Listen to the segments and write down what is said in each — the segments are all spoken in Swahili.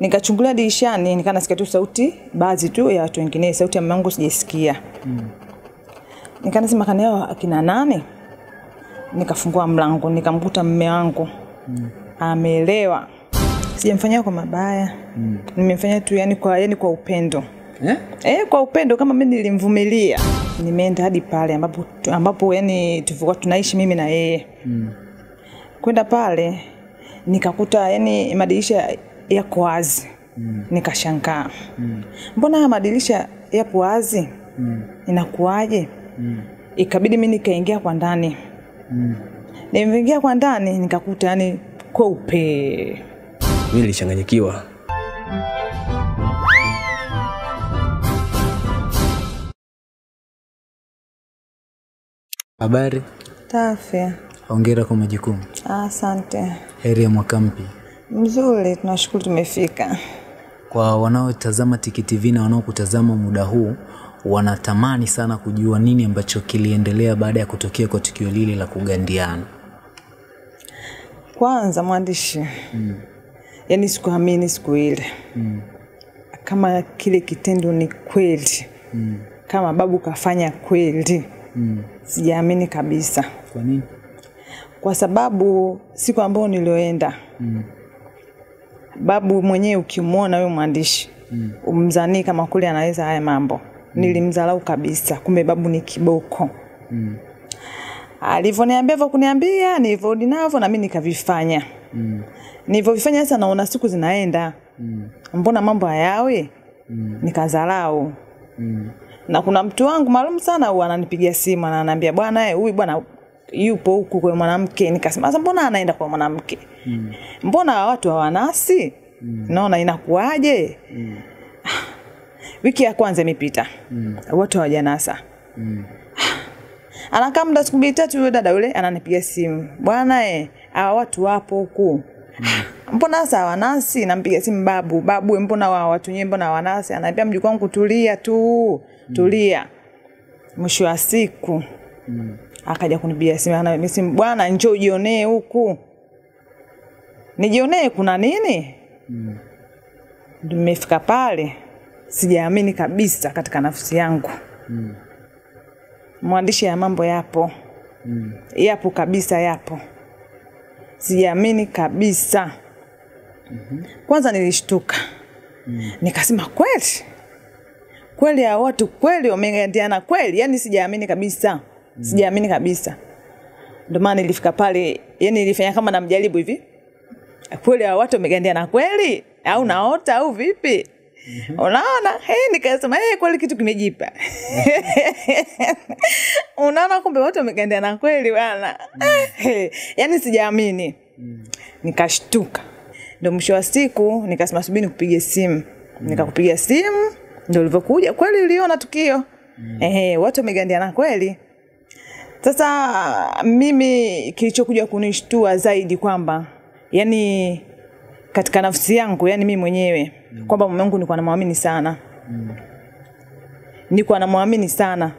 nikachungulia dirishani nikaa nasikia tu sauti baadhi tu ya watu wengine sauti ya mume wangu sijaisikia mm. nikanasema kanao akina nani nikafungua mlango nikamkuta mme wangu mm. ameelewa sijamfanyia kwa mabaya mm. nimemfanyia tu yani kwa, yani kwa upendo Eh? Eh, kwa upendo kama mimi nilimvumilia. Nimeenda hadi pale ambapo ambapo yani tulikuwa tunaishi mimi na yeye. Mm. Kwenda pale nikakuta yani madirisha yako wazi. Mm. Nikashangaa. Mm. Mbona haya madirisha yapo wazi? Mm. Inakuwaje? Mm. Ikabidi mi nikaingia kwa ndani. Mm. nimeingia kwa ndani nikakuta yani kweupe. mi nilichanganyikiwa. Habari, taafya ongera kwa majukumu. Asante. Heri ya mwaka mpya. Mzuri, tunashukuru tumefika. Kwa wanaotazama Tiki TV na wanaokutazama muda huu, wanatamani sana kujua nini ambacho kiliendelea baada ya kutokea kwa tukio lile la kugandiana. Kwanza mwandishi mm. yaani sikuamini siku ile mm. kama kile kitendo ni kweli mm. kama babu kafanya kweli mm. sijaamini kabisa Kwa nini? kwa sababu siku ambayo nilioenda mm. Babu mwenyewe ukimwona huyo mwandishi mm. umzanii kama kule anaweza haya mambo mm. nilimdharau kabisa kumbe babu ni kiboko mm. alivyoniambia hivyo kuniambia nilivyorudi navyo na mimi nikavifanya mm. nilivyovifanya sasa naona siku zinaenda mm. mbona mambo hayawi mm. nikadharau mm. na kuna mtu wangu maalum sana huwa ananipigia simu ananiambia bwana eh, huyu bwana yupo huku kwa mwanamke. Nikasema sasa mbona anaenda kwa mwanamke? Mm. mbona watu hawanasi? Mm. naona inakuaje mm. wiki ya kwanza imepita. Mm. watu hawajanasa. Mm. anakaa muda siku mbili tatu yule dada yule ananipiga simu. Bwana eh, hawa watu wapo huku? Mm. mbona sasa hawanasi? Nampiga simu babu. Babu mbona wa watu nyewe, mbona hawanasi? Anaambia mjukuu wangu tulia tu. Tulia. Mwisho wa siku akaja kunipigia simu mimi simu bwana njoo ujionee huku. Nijionee kuna nini? Mm. nimefika pale sijaamini kabisa katika nafsi yangu. Mwandishi ya mambo yapo. Mm. yapo kabisa yapo. Sijaamini kabisa. Mm -hmm. kwanza nilishtuka. Mm. nikasema kweli? Kweli ya watu kweli wamegandiana kweli? Yani sijaamini kabisa sijaamini kabisa. Ndio maana nilifika pale yani nilifanya kama namjaribu hivi. Kweli ya watu wamegandia na kweli? Au naota au vipi? Unaona? Hey, nikasema hey, kweli kitu kimejipa. Unaona kumbe watu wamegandiana kweli bana hey, yani sijaamini. Nikashtuka. Ndo mwisho wa siku nikasema subiri nikupige simu. Nikakupiga simu ndo ulivyokuja. Kweli uliona tukio? Ehe, watu wamegandiana kweli sasa mimi kilichokuja kunishtua zaidi kwamba yani katika nafsi yangu yani mimi mwenyewe mm. kwamba mume wangu nilikuwa namwamini sana mm. nilikuwa namwamini sana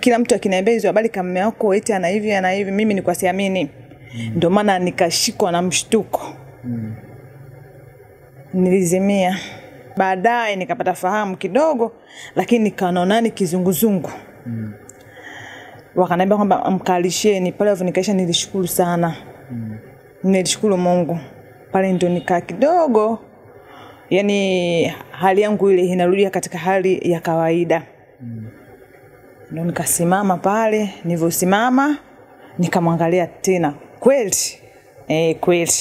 kila mtu akiniambia hizo habari kama mume wako eti ana hivi ana hivi mimi nilikuwa siamini mm. ndio maana nikashikwa na mshtuko mm. nilizimia baadaye nikapata fahamu kidogo lakini nikanaonani kizunguzungu mm. Wakaniambia kwamba mkalisheni pale nikaisha nilishukuru sana. Mm. nilishukuru mungu. Pale ndo nikaa kidogo. Yani hali yangu ile inarudia katika hali ya kawaida. Mm. ndo nikasimama pale nilivyosimama nikamwangalia tena. Kweli? E, kweli.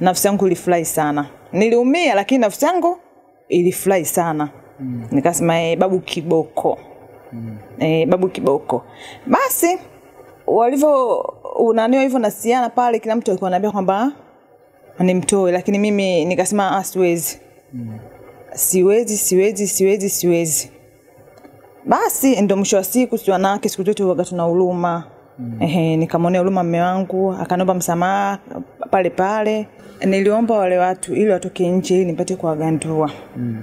Nafsi yangu ilifurahi sana. Niliumia lakini nafsi yangu ilifurahi sana. Mm. nikasema e, babu kiboko mm. e, babu kiboko basi walivyo unaniwa hivyo na siana pale kila mtu alikuwa anaambia kwamba nimtoe lakini mimi nikasema ah, siwezi mm. siwezi siwezi siwezi siwezi basi ndo mwisho wa siku si wanawake siku zote waga tuna huruma mm. Ehe, nikamwonea huruma mme wangu akanomba msamaha pale pale niliomba wale watu ili watoke nje ili nipate kuwagandua mm.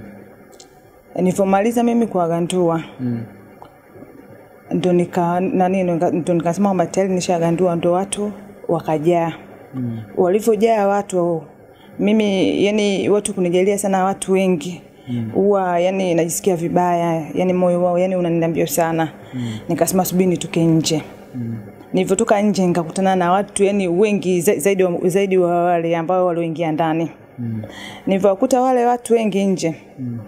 nilivyomaliza mimi kuwagandua mm. Ndo nika nani ndo nikasema kwamba tayari nishagandua ndo watu wakajaa mm. walivyojaa watu mimi yani watu kunijalia sana watu wengi huwa mm. yani najisikia vibaya yani moyo wao yani unanienda mbio sana mm. nikasema subiri nitoke nje mm. nilivyotoka nje nikakutana na watu yani wengi za- zaidi wa, zaidi wa wale ambao walioingia ndani mm. nilivyowakuta wale watu wengi nje mm.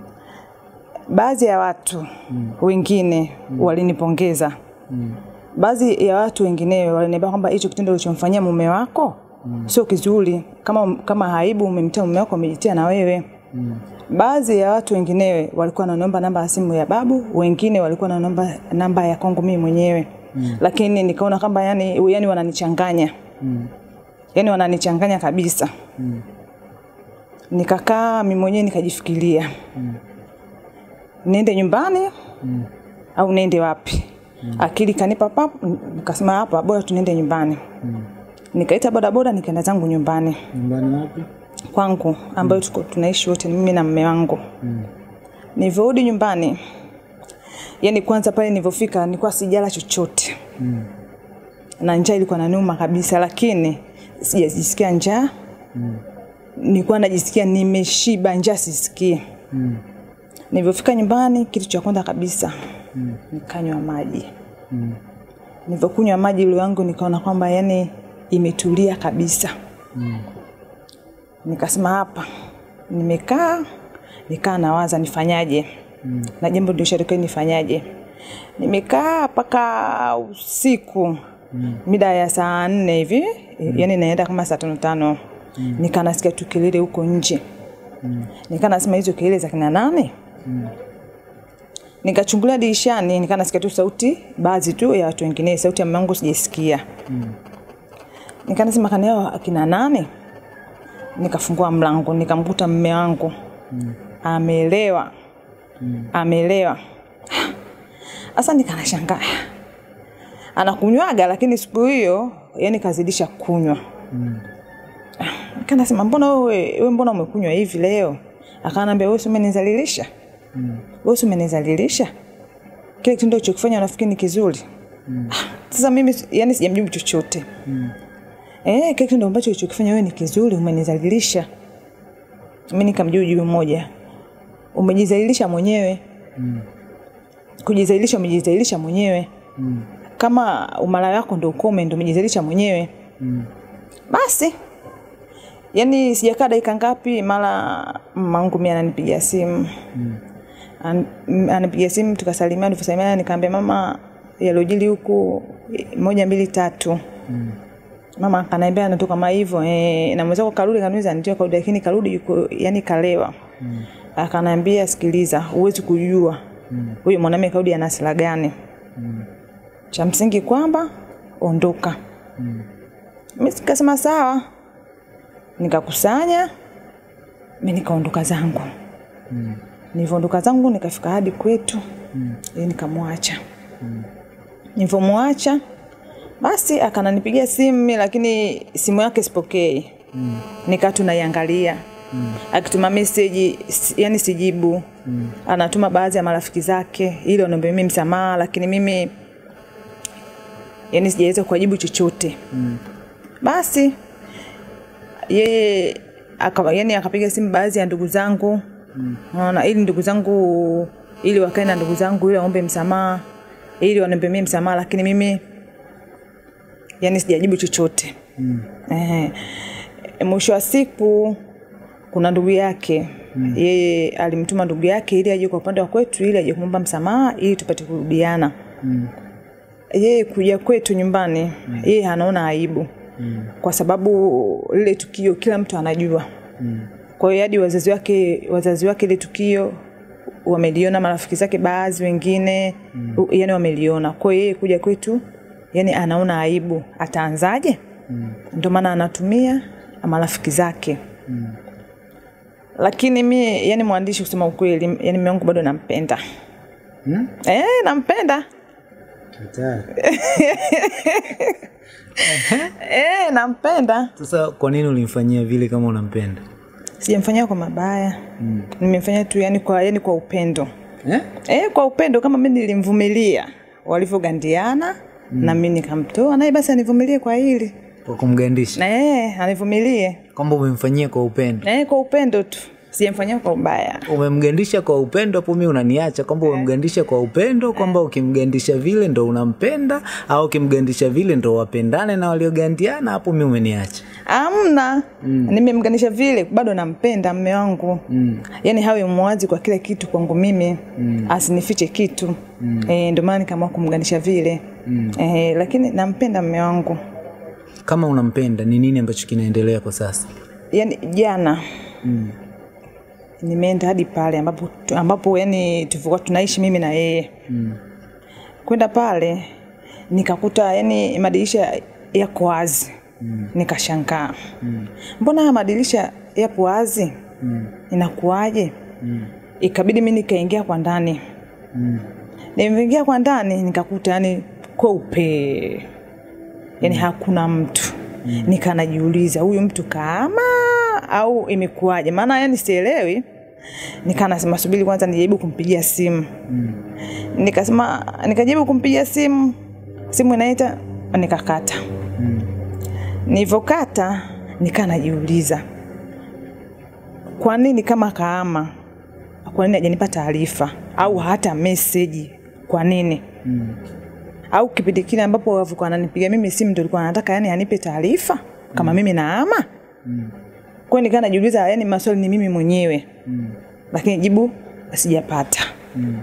Baadhi ya watu mm. wengine mm. walinipongeza mm. baadhi ya watu wengine waliniambia kwamba hicho kitendo ulichomfanyia mume wako mm. sio kizuri kama kama haibu umemtia mume wako umejitia na wewe mm. baadhi ya watu wenginewe walikuwa wananiomba namba ya simu ya babu wengine walikuwa wananiomba namba ya kongo mimi mwenyewe mm. lakini nikaona kwamba yani, yani wananichanganya mm. yani wananichanganya kabisa mm. nikakaa mi mwenyewe nikajifikiria mm. Niende nyumbani mm. au niende wapi mm. akili kanipa papo nikasema hapa bora tunaende nyumbani mm. nikaita bodaboda nikaenda zangu nyumbani Nyumbani wapi? kwangu ambayo tuko tunaishi wote mimi na mume wangu mm. nilivyorudi nyumbani yani kwanza pale nilivyofika nilikuwa sijala chochote mm. na njaa ilikuwa nanuma kabisa lakini sijajisikia njaa mm. nilikuwa najisikia nimeshiba njaa sisikie mm. Nilivyofika nyumbani kitu cha kwanza kabisa mm. nikanywa maji mm. nilivyokunywa maji ile wangu nikaona kwamba yani imetulia kabisa mm. nikasema hapa nimekaa nikaa nawaza nifanyaje mm. na jambo nilishatakiwa nifanyaje nimekaa mpaka usiku mm. mida ya saa nne hivi mm. yani naenda kama saa tano tano mm. nikaa nasikia tu kelele huko nje mm. nikaa nasema hizo kelele za kina nani mm. nikachungulia dirishani nikaa nasikia tu sauti baadhi tu ya watu wengine sauti ya mama yangu sijaisikia mm. nikaa nasema yao akina nane, nikafungua mlango nikamkuta mme wangu mm. amelewa mm. amelewa sasa nikanashangaa anakunywaga lakini siku hiyo yani kazidisha kunywa mm. kanasema mbona wewe wewe mbona umekunywa hivi leo akanambia wewe umenizalilisha mm. wewe umenizalilisha kile kitendo ulichokifanya unafikiri ni kizuri mm. sasa mimi yani sijamjibu chochote mm. Eh, kile kitendo ambacho ulichokifanya wewe ni kizuri, umenizalilisha. Mimi nikamjibu jibu moja. Umejizalilisha mwenyewe. Mm. Kujizalilisha umejizalilisha mwenyewe. Mm. Kama umalaya wako ndio ukome ndio umejizalilisha mwenyewe. Mm. Basi yani sijakaa dakika ngapi mara mangu mimi ananipigia simu. Mm. An, m- anipigia simu tukasalimiana, tukasalimiana nikamwambia mama yalojili huku moja mbili tatu. Mm mama akaniambia anatoka kama hivyo eh, na mwenzako karudi kaniuliza ndio karudi lakini karudi yuko yani kalewa mm. akaniambia sikiliza huwezi kujua huyu mm. mwanamume karudi ana sala gani mm. cha msingi kwamba ondoka mm. mimi sikasema sawa nikakusanya mimi nikaondoka zangu mm. Nilivyoondoka zangu nikafika hadi kwetu mm. nikamwacha mm. nilivyomwacha basi akananipigia simu mi lakini simu yake sipokei mm. nikaa tunaiangalia mm. akituma meseji yani sijibu mm. anatuma baadhi ya marafiki zake ili wanaombe mimi msamaha lakini mimi yani sijaweza kuwajibu chochote mm. basi yeye aka, yani akapiga simu baadhi ya ndugu zangu mm. naona ili ndugu zangu ili wakae na ndugu zangu ili waombe msamaha ili waniombe mimi msamaha lakini mimi yani sijajibu chochote mm. eh, mwisho wa siku kuna ndugu yake mm. yeye alimtuma ndugu yake ili aje kwa upande wa kwetu ili aje kumwomba msamaha ili tupate kurudiana mm. yeye kuja kwetu nyumbani mm. yeye anaona aibu mm. kwa sababu lile tukio kila mtu anajua mm. Kwa hiyo hadi wazazi wake wazazi wake ile tukio wameliona marafiki zake baadhi wengine mm. yani wameliona kwa hiyo yeye kuja kwetu yani anaona aibu ataanzaje mm. ndio maana anatumia marafiki zake mm. lakini mi yani mwandishi kusema ukweli yani mume wangu bado nampenda Hmm? eh, nampenda eh, nampenda Sasa kwa nini ulimfanyia vile kama unampenda? Sijamfanyia kwa mabaya. Mm. nimemfanyia tu yani kwa, yani kwa upendo. Eh? eh, kwa upendo kama mi nilimvumilia. Walivyogandiana mm. na mi nikamtoa. Naye basi anivumilie kwa hili. Kwa kumgandisha. Eh, anivumilie. Kwamba umemfanyia kwa upendo. Eh, kwa upendo tu sijamfanyia kwa ubaya umemgandisha kwa upendo hapo mi unaniacha kwamba umemgandisha kwa upendo kwamba ukimgandisha vile ndo unampenda au ukimgandisha vile ndo wapendane na waliogandiana hapo mi umeniacha amna mm. nimemganisha vile bado nampenda mme wangu mm. yani hawe mwazi kwa kila kitu kwangu mimi mm. asinifiche kitu mm. e, ndio maana nikaamua kumganisha vile mm. e, lakini nampenda mme wangu kama unampenda ni nini ambacho kinaendelea kwa sasa yani jana mm. Nimeenda hadi pale ambapo, ambapo yani tulikuwa tunaishi mimi na yeye mm. kwenda pale nikakuta yani madirisha yako wazi mm. nikashangaa mm. mbona haya madirisha yapo wazi mm. inakuwaje mm. ikabidi mi nikaingia kwa ndani mm. nimeingia kwa ndani nikakuta yani kweupe yani mm. hakuna mtu mm. nikanajiuliza huyu mtu au imekuwaje maana yani sielewi nikaa nasema subiri kwanza nijaribu kumpigia simu mm. nikasema nikajaribu kumpigia simu simu inaita nikakata mm. nilivyokata nikaa najiuliza kwa nini kama kaama kwa nini hajanipa taarifa au hata meseji kwa nini mm. au kipindi kile ambapo alikuwa ananipiga mimi simu ndo likuwa anataka yani anipe taarifa kama mm. mimi naama mm. Kwao nikaa najiuliza yani maswali ni mimi mwenyewe. Mm. lakini jibu sijapata. Mm.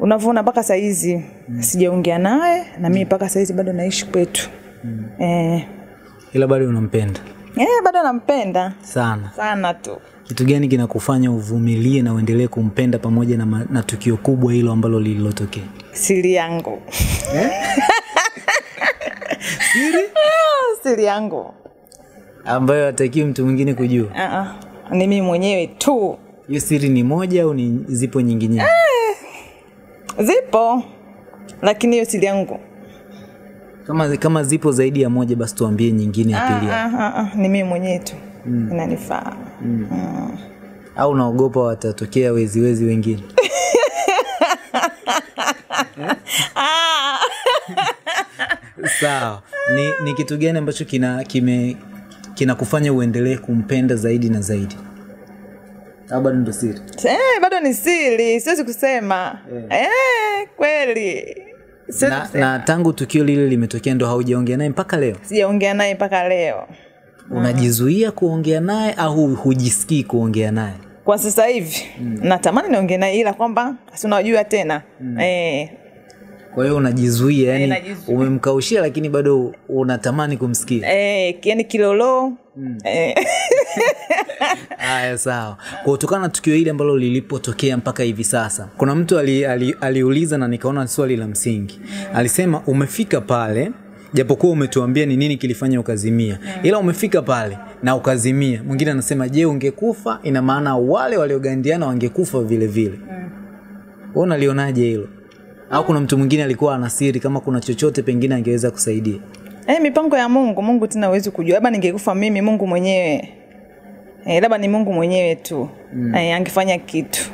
unavyoona mpaka sahizi mm. sijaongea naye na mimi mpaka sahizi bado naishi kwetu. Mm. eh, ila bado unampenda? Eh, bado nampenda. Sana. Sana tu. Kitu gani kinakufanya uvumilie na uendelee kumpenda pamoja na, ma- na tukio kubwa hilo ambalo lililotokea? Siri yangu. Eh? siri? Siri yangu ambayo hatakiwi mtu mwingine kujua. Uh-uh. ni mimi mwenyewe tu. Hiyo siri ni moja au ni zipo nyingi nyingi zipo. Lakini hiyo siri yangu. Kama, kama zipo zaidi ya moja basi tuambie nyingine ya pili Ah, ah, ah, ni mimi mwenyewe tu. Mm. inanifaa. Au naogopa watatokea weziwezi wengine? Sawa. Ni, ni kitu gani ambacho kina kime kinakufanya uendelee kumpenda zaidi na zaidi. Au bado ndo siri? Eh, bado ni siri siwezi kusema. Eh, kweli. Siwezi na, kusema. na tangu tukio lile limetokea ndo haujaongea naye mpaka leo? Sijaongea naye mpaka leo. Unajizuia kuongea naye au hujisikii kuongea naye? Kwa sasa hivi mm. natamani niongee naye ila kwamba si unajua tena. Mm. eh, kwa hiyo unajizuia yani e, umemkaushia lakini bado unatamani kumsikia. Eh, yani kilolo mm. eh, haya sawa. Kwa kutokana na tukio hili ambalo lilipotokea mpaka hivi sasa kuna mtu ali, ali, aliuliza na nikaona swali la msingi. Alisema umefika pale japokuwa umetuambia ni nini kilifanya ukazimia. Mm. ila umefika pale na ukazimia. Mwingine anasema je ungekufa? Ina maana wale waliogandiana wangekufa vile vile. Mm. unalionaje hilo au kuna mtu mwingine alikuwa ana siri kama kuna chochote pengine angeweza kusaidia? Eh, mipango ya mungu. Mungu tena huwezi kujua. Labda ningekufa mimi mungu mwenyewe. Eh, labda ni mungu mwenyewe tu. Mm. eh, angefanya kitu.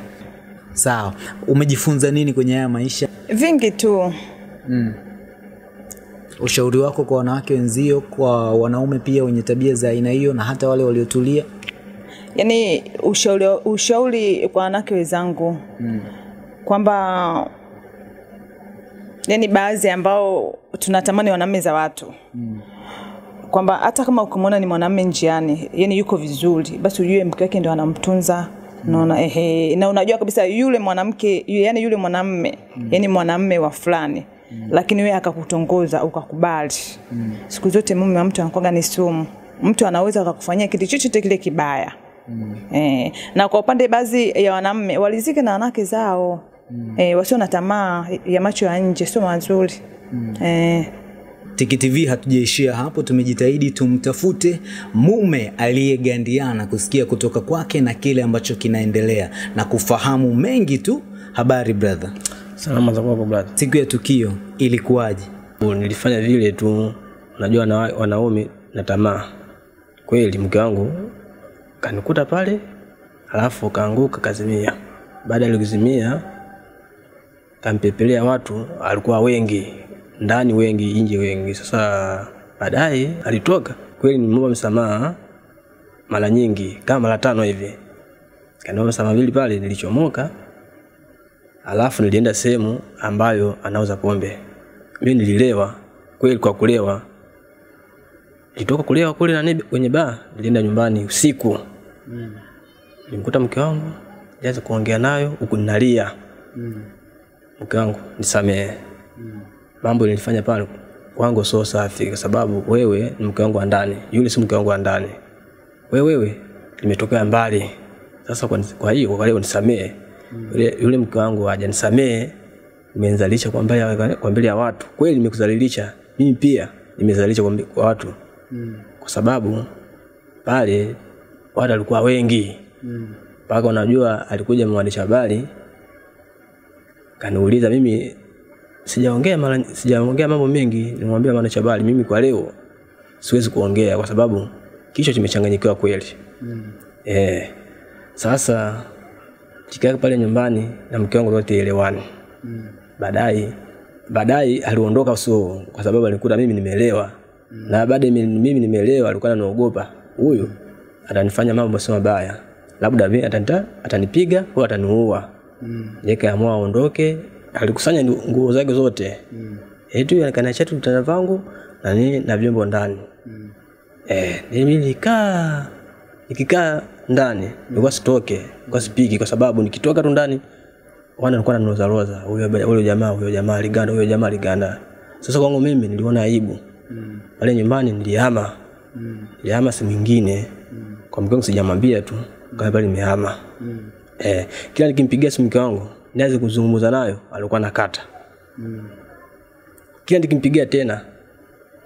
Sawa. Umejifunza nini kwenye haya maisha? Vingi tu. Mm. ushauri wako kwa wanawake wenzio kwa wanaume pia wenye tabia za aina hiyo na hata wale waliotulia? Yaani ushauri, ushauri kwa wanawake wenzangu. Mm. kwamba yani baadhi ambao tunatamani wanaume za watu mm. kwamba hata kama ukimwona ni mwanamume njiani yani yuko vizuri basi ujue mke wake ndio anamtunza naona ehe na unajua kabisa yule mwanamke yani yule mwanamme mm. yani mwanamme wa fulani mm. lakini wewe akakutongoza ukakubali mm. siku zote mume wa mtu anakuwa ni sumu mtu anaweza akakufanyia kitu chochote kile kibaya mm. E, na kwa upande baadhi ya wanaume walizike na wanawake zao mm. eh, wasio na tamaa ya macho ya nje sio mazuri mm. eh, Tiki TV hatujaishia hapo, tumejitahidi tumtafute mume aliyegandiana, kusikia kutoka kwake na kile ambacho kinaendelea na kufahamu mengi tu. Habari brother, salama za kwako brother siku ya tukio ilikuwaje? nilifanya vile tu najua na wanaume na tamaa kweli mke wangu kanikuta pale alafu kaanguka kazimia baada ya kuzimia kampepelea watu alikuwa wengi ndani wengi nje wengi. Sasa baadaye alitoka. Kweli nimeomba msamaha mara nyingi kama mara tano hivi. Kaniomba msamaha vile pale nilichomoka. Alafu nilienda sehemu ambayo anauza pombe. Mimi nililewa kweli kwa kulewa. Nilitoka kulewa kule nani kwenye baa nilienda nyumbani usiku. Nilimkuta mke wangu nianza kuongea nayo huku ninalia mke wangu nisamehe. Mambo nilifanya pale kwangu sio safi kwa sababu wewe ni mke wangu wa ndani. Yule si mke wangu wa ndani. Wewe wewe limetokea mbali. Sasa kwa, kwa hiyo kwa leo nisamehe. Yule, yule mke wangu hajanisamehe nimenzalisha kwa mbele kwa mbele ya watu. Kweli nimekuzalilisha mimi pia nimezalisha kwa, kwa watu. Kwa sababu pale watu walikuwa wengi. Mpaka unajua alikuja mwandishi habari kaniuliza mimi sijaongea mara sijaongea mambo mengi. Nimwambia mwana cha bali, mimi kwa leo siwezi kuongea kwa sababu kichwa kimechanganyikiwa kweli. Mm. eh sasa tikaka pale nyumbani na mke wangu wote elewani Mm. baadaye baadaye aliondoka so kwa sababu alikuta mimi nimeelewa. Mm. na baada mimi, nimeelewa alikuwa ananiogopa. Huyu atanifanya mambo sio mabaya. Labda atanipiga au ataniua mm. nikaamua aondoke alikusanya nguo zake zote. Mm. eti akaniachia tu vitanda vangu na nini na vyombo ndani. Mm. eh mimi nikaa nikikaa ndani nilikuwa sitoke kwa sipiki kwa sababu nikitoka tu ndani wana alikuwa ananoza roza huyo jamaa huyo jamaa liganda huyo jamaa liganda sasa kwangu mimi niliona aibu. Pale nyumbani nilihama. Nilihama sehemu nyingine. Kwa mke sijamwambia tu kama pale nimehama eh kila nikimpigia simu mke wangu nianze kuzungumza nayo alikuwa nakata kila nikimpigia tena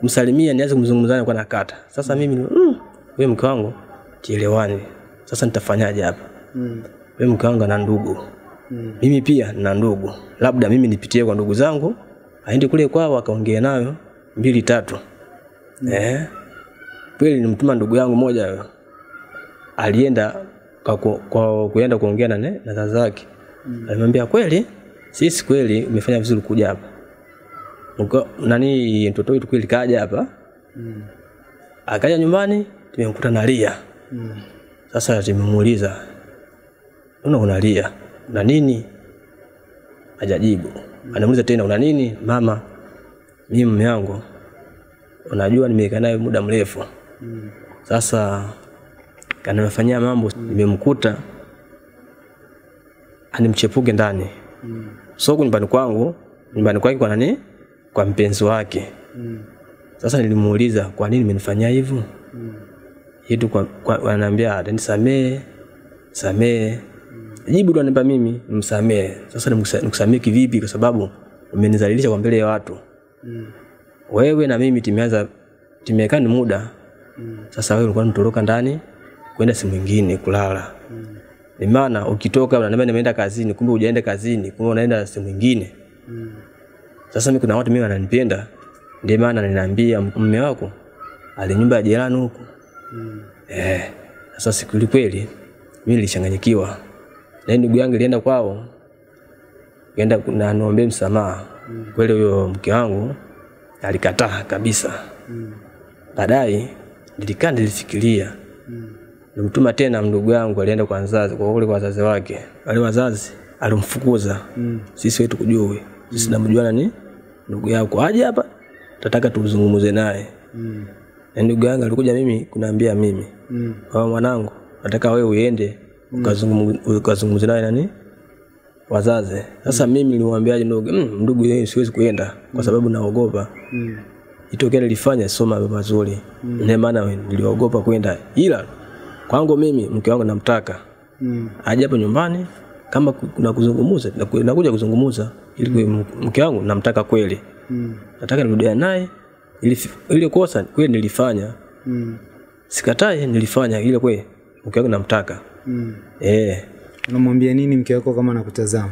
msalimia nianze kumzungumza naye alikuwa nakata sasa mimi mm, wewe mke wangu tielewani sasa nitafanyaje hapa? Wewe mke wangu ana ndugu. Mm. mimi pia na ndugu. Labda mimi nipitie kwa ndugu zangu aende kule kwao akaongea nayo mbili tatu. Mm. eh kweli nilimtuma ndugu yangu moja alienda kwa, kwa kuenda kuongea na na dada zake. Mm. alimwambia kweli sisi kweli umefanya vizuri kuja hapa. Nani mtoto wetu kweli kaja hapa. Mm. akaja nyumbani tumemkuta nalia sasa tumemuuliza una unalia una nini? Hajajibu. Anamuuliza tena una nini mama? Mimi mume wangu unajua nimekaa naye muda mrefu. Mm. sasa kanafanyia mambo nimemkuta. Animchepuke ndani. So huku nyumbani kwangu nyumbani kwake kwa nani? Kwa mpenzi wake. Mm. sasa nilimuuliza kwa nini menifanyia hivyo yetu kwa, kwa, wananiambia atanisamee samee jibu tu ananipa mimi nimsamee sasa nikusamee kivipi? Kwa sababu umenizalilisha kwa mbele ya watu. Mm. wewe na mimi tumeanza tumekaa ni muda. Sasa wewe ulikuwa unatoroka ndani kwenda sehemu nyingine kulala. Ni maana ukitoka unaniambia nimeenda kazini kumbe hujaenda kazini kumbe unaenda sehemu nyingine. Sasa mimi kuna watu mimi wananipenda ndio maana ninaambia mume wako ali nyumba ya jirani huko eh sasa siku ile kweli mimi nilichanganyikiwa. Na ndugu yangu ilienda kwao kaenda na niombe msamaha. Kweli huyo mke wangu alikataa kabisa. Baadaye nilikaa nilifikiria nilimtuma tena mdogo yangu alienda kwa wazazi kwa kule kwa wazazi wake. Wale wazazi alimfukuza. Mm. sisi wetu kujui. Sisi namjua nani ndugu yako. Aje hapa tataka tuzungumze naye. Mm. na ndugu yangu alikuja mimi kunaambia mimi. Kwa mwanangu nataka wewe uende ukazungumze ukazungumze naye nani? Wazazi. Sasa mm. mimi nilimwambiaje ndugu? Mm, ndugu yeye siwezi kuenda kwa sababu naogopa. Mm. itokea nilifanya soma mazuri. Mm. ndio maana niliogopa kwenda. Ila kwangu mimi mke wangu namtaka mm. aje hapo nyumbani kama ku- kuna kuzungumza naku- nakuja kuzungumza ili mm. mke wangu namtaka kweli mm. nataka nirudia naye ili ili kosa kweli nilifanya Mm. sikatai nilifanya ile kweli mke wangu namtaka Mm. eh unamwambia nini mke wako kama nakutazama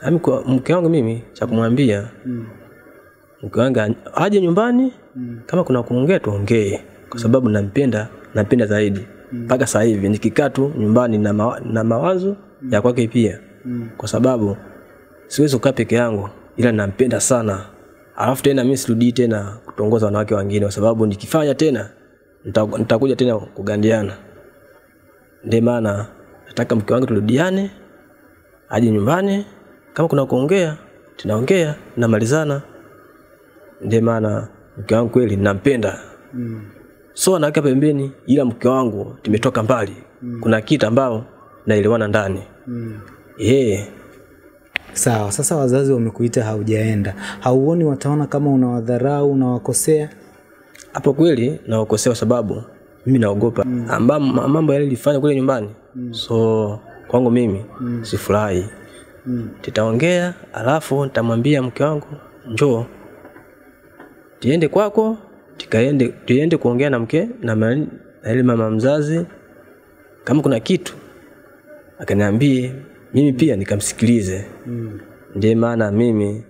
Ami kwa mke wangu mimi cha kumwambia mm. mke wangu aje nyumbani mm. kama kuna kuongea tuongee kwa sababu nampenda nampenda zaidi mpaka mm. sasa hivi nikikaa tu nyumbani na, mawa, na mawazo mm. ya kwake pia mm. kwa sababu siwezi kukaa peke yangu ila nampenda sana alafu tena mimi sirudii tena kutongoza wanawake wengine kwa sababu nikifanya tena nita- nitakuja tena kugandiana ndio maana nataka mke wangu turudiane aje nyumbani kama kuna kuongea tunaongea tunamalizana ndio maana mke wangu kweli nampenda so anaweka pembeni ila mke wangu tumetoka mbali mm. kuna kitu ambao naelewana ndani mm. yeah. sawa sasa wazazi wamekuita haujaenda hauoni wataona kama unawadharau unawakosea hapo kweli nawakosea, kwa sababu mimi naogopa mm. mambo yale nilifanya kule nyumbani mm. so kwangu mimi mm. sifurahi mm. titaongea alafu nitamwambia mke wangu njoo tiende kwako tikaende tuende kuongea na mke na yule na ile mama mzazi kama kuna kitu akaniambie mimi pia nikamsikilize mm. ndiye maana mimi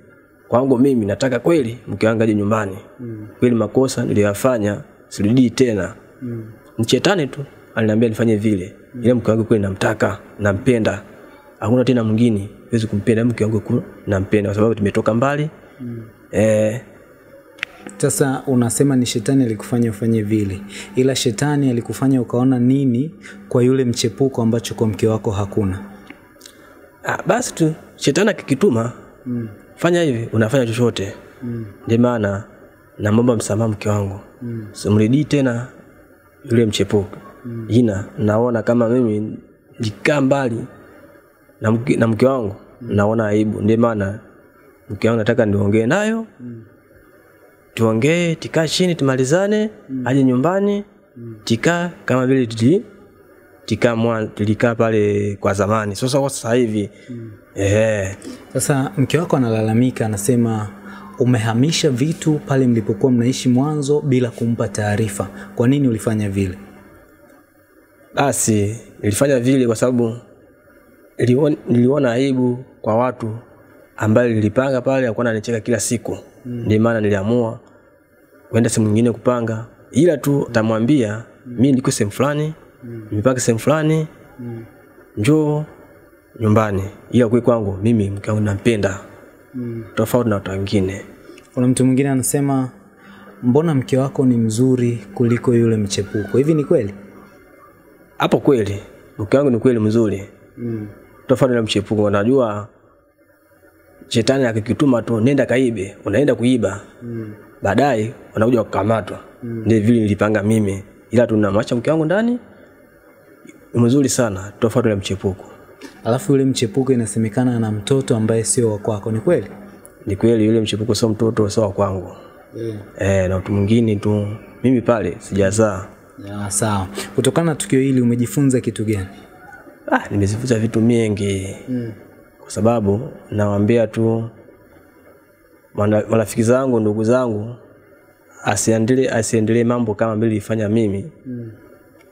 kwangu mimi nataka kweli mke wangu aje nyumbani mm. kweli makosa niliyoyafanya sirudii tena mm. mchetane tu aliniambia nifanye vile mm. ile mke wangu kweli namtaka nampenda hakuna tena mwingine wezi kumpenda mke wangu nampenda kwa sababu tumetoka mbali mm. eh, sasa unasema ni shetani alikufanya ufanye vile ila shetani alikufanya ukaona nini kwa yule mchepuko ambacho kwa mke wako hakuna ah, basi tu shetani akikituma mm. fanya hivi unafanya chochote mm. ndio maana namwomba msamaha mke wangu mm. simridii tena yule mchepuko mm. ina naona kama mimi nikikaa mbali na mke, na mke wangu mm. naona aibu ndio maana mke wangu nataka niongee nayo mm. Tuongee tikaa chini tumalizane mm. aje nyumbani mm. tikaa kama vile tuli tikaa mwa- tulikaa pale kwa zamani sasa kwa sasa hivi mm. sasa mke wako analalamika anasema umehamisha vitu pale mlipokuwa mnaishi mwanzo bila kumpa taarifa kwa nini ulifanya vile basi ilifanya vile kwa sababu niliona, aibu kwa watu ambayo nilipanga pale akuwa nanicheka kila siku mm. ndio maana niliamua kwenda sehemu nyingine kupanga ila tu tamwambia mm. mi niko sehemu fulani mm. nimepanga sehemu fulani mm. njoo nyumbani ila kwe kwangu mimi mke wangu nampenda mm. tofauti na watu wengine kuna mtu mwingine anasema mbona mke wako ni mzuri kuliko yule mchepuko hivi ni kweli hapo kweli mke wangu ni kweli mzuri mm. tofauti na mchepuko unajua shetani akikituma tu nenda kaibe unaenda kuiba. Mm. baadaye unakuja kukamatwa. Mm. ndio vile nilipanga mimi. Ila tunamwacha mke wangu ndani. Mzuri sana tofauti na mchepuko. Alafu yule mchepuko inasemekana na mtoto ambaye sio wa kwako ni kweli? Ni kweli yule mchepuko sio mtoto sio wa kwangu. Yeah. e, na mtu mwingine tu. Mimi pale sijazaa. Yeah, sawa. Kutokana na tukio hili umejifunza kitu gani? Ah, nimejifunza vitu mingi. Mm. Kwa sababu nawaambia tu marafiki zangu ndugu zangu asiendelee asiendelee mambo kama vile nilifanya mimi mm.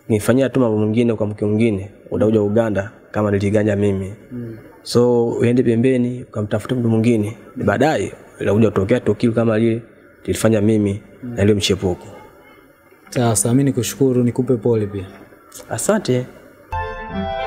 nifanyia tu mambo mwingine kwa mke mwingine utakuja uganda kama niliganya mimi mm. so uende pembeni ukamtafuta mtu mwingine mm. baadaye utakuja kutokea tukio kama lile nilifanya mimi mm. na ile mchepuko Sasa mimi mi nikushukuru nikupe pole pia asante Thank